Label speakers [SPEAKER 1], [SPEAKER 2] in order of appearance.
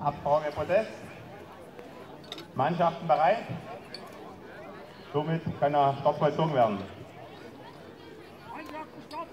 [SPEAKER 1] Abbrauer Protest. Mannschaften bereit. Somit kann er Stopp werden. Mannschaften Stopp